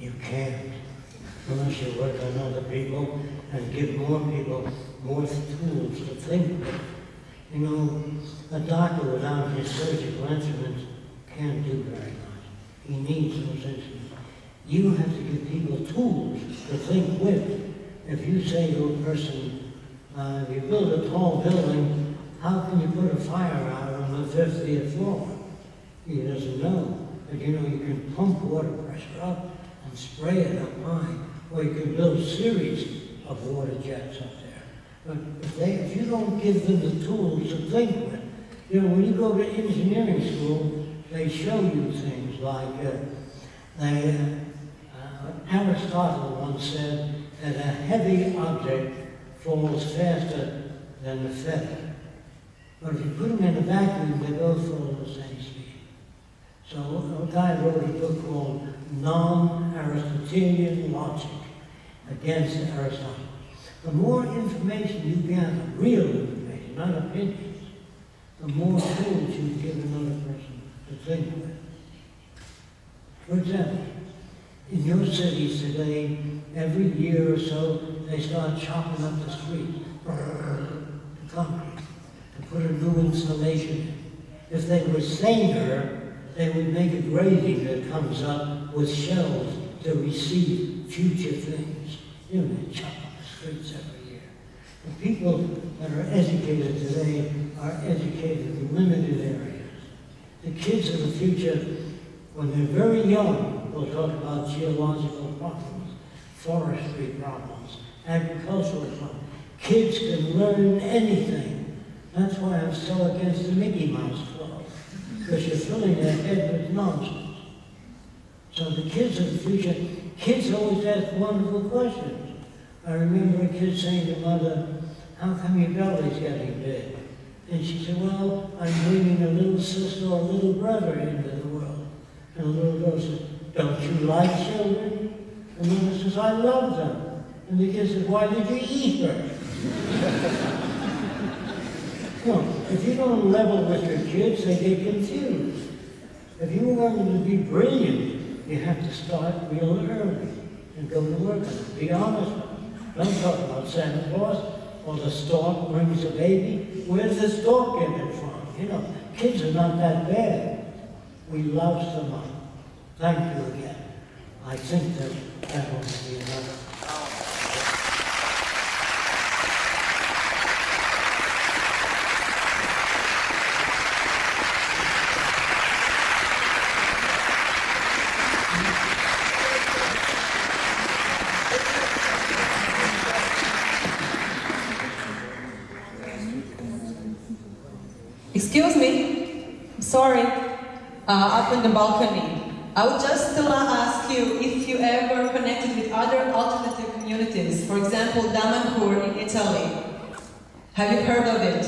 You can't unless you work on other people and give more people more tools to think with. You know, a doctor without his surgical instruments can't do very much. He needs those instruments. You have to give people tools to think with. If you say to a person, uh, if you build a tall building, how can you fire out on the 50th floor? He doesn't know. But you know, you can pump water pressure up and spray it up high, or you can build series of water jets up there. But if, they, if you don't give them the tools to think with, you know, when you go to engineering school, they show you things like, uh, they, uh, Aristotle once said that a heavy object falls faster than a feather. But if you put them in a vacuum, they both fall at the same speed. So a guy wrote a book called Non-Aristotelian Logic against Aristotle. The more information you gather, real information, not opinions, the more tools you give another person to think with. For example, in your cities today, every year or so, they start chopping up the streets, the concrete, to put a new installation. If they were saner, they would make a grading that comes up with shells to receive future things. You know, they chop up the streets every year. The people that are educated today are educated in limited areas. The kids of the future, when they're very young, will talk about geological problems, forestry problems, agricultural problems. Kids can learn anything. That's why I'm so against the Mickey Mouse Club because you're filling their head with nonsense. So the kids of the future, kids always ask wonderful questions. I remember a kid saying to mother, how come your belly's getting big? And she said, well, I'm bringing a little sister or a little brother into the world. And the little girl said, don't you like children? And mother says, I love them. And the kid said, why did you eat her? No, if you don't level with your kids, they get confused. If you want them to be brilliant, you have to start real early and go to work on it. Be honest. Don't talk about Santa Claus or the stork brings a baby. Where's the stork get it from? You know, kids are not that bad. We love them. Thank you again. I think that that will be enough. Sorry, uh, up in the balcony. I would just still ask you if you ever connected with other alternative communities, for example, Damanhur in Italy. Have you heard of it?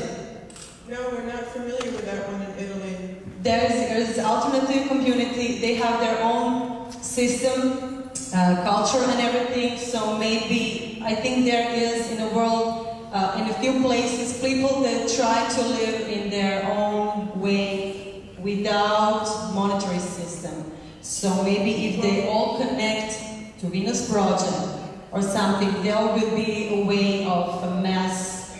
No, we're not familiar with that one in Italy. There's, there's alternative community, they have their own system, uh, culture and everything, so maybe, I think there is in the world uh, in a few places, people that try to live in their own way without monetary system. So maybe if they all connect to Venus Project or something, there will be a way of a mass,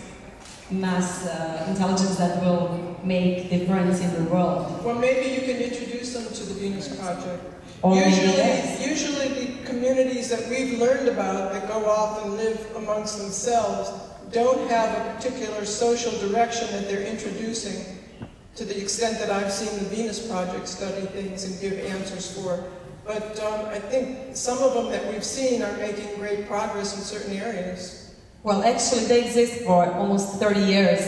mass uh, intelligence that will make difference in the world. Well, maybe you can introduce them to the Venus Project. Or usually, yes. usually the communities that we've learned about that go off and live amongst themselves don't have a particular social direction that they're introducing to the extent that I've seen the Venus Project study things and give answers for. But um, I think some of them that we've seen are making great progress in certain areas. Well, actually, they exist for almost 30 years,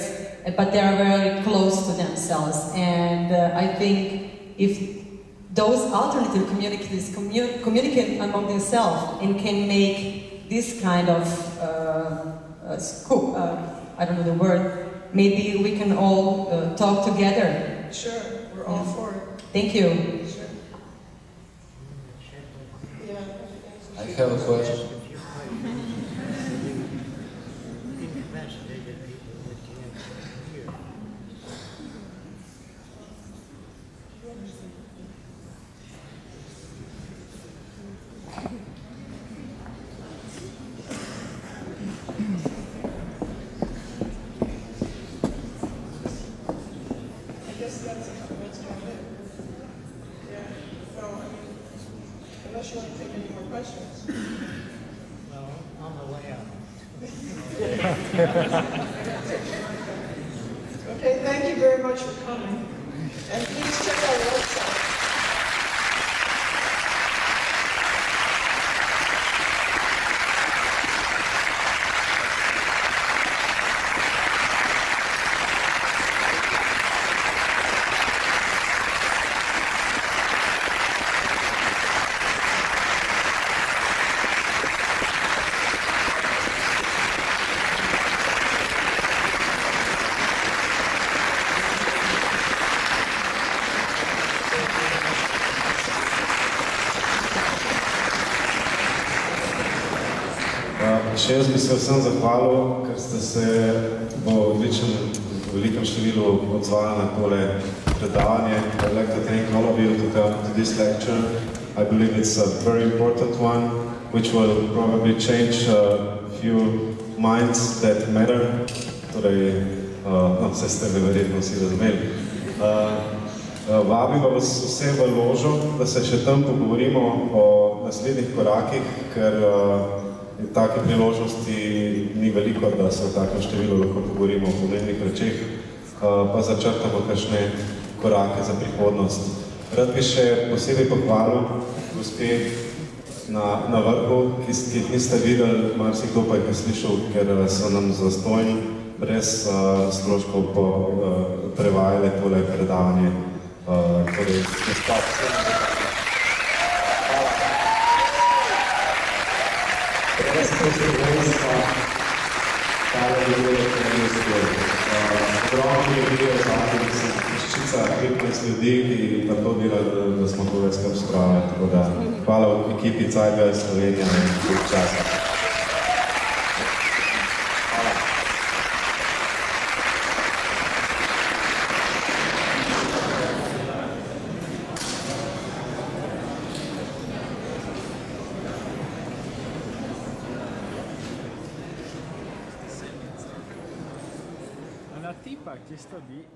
but they are very close to themselves. And uh, I think if those alternative communities commu communicate among themselves and can make this kind of uh, uh, scoop, uh, I don't know the word, maybe we can all uh, talk together. Sure, we're all Yeah. for it. Thank you. Sure. Yeah. I have a question. Incapacitated people that can't hear. guess that's, that's about it. Yeah, no, I mean, unless you want to take any more questions. Well, on the way out. Okay, thank you very much for coming. And please check our Še jaz bi se vsem zahvalil, ker ste se v odličnem, velikem številu odzvali na tole predavanje. I'd like to thank all of you to come to this lecture. I believe it's a very important one, which will probably change a few minds that matter. Torej, uh, no, vse ste me verjetno vsi razumeli. Uh, uh, vabim vas vse v ložo, da se še tam pogovorimo o naslednjih korakih, ker uh, take priložnosti ni veliko, da se v takem številu lahko pogovorimo o pomembnih rečeh, pa začrtamo kakšne korake za prihodnost. Rad bi še posebej pohvalil gospe na, na vrhu, ki, ki jih niste videli, marsikdo pa jih slišal, ker so nam zastojni brez uh, stroškov po, uh, prevajali tole predavanje. Uh, torej, gospa, prvenstva, kar je bilo v Kremljstvu. Ogromno je bilo zadnjih ščica 15 ljudi, ki na to dela, da smo to veska obspravili. Tako da hvala ekipi Cajbe Slovenija in časa. Impactista de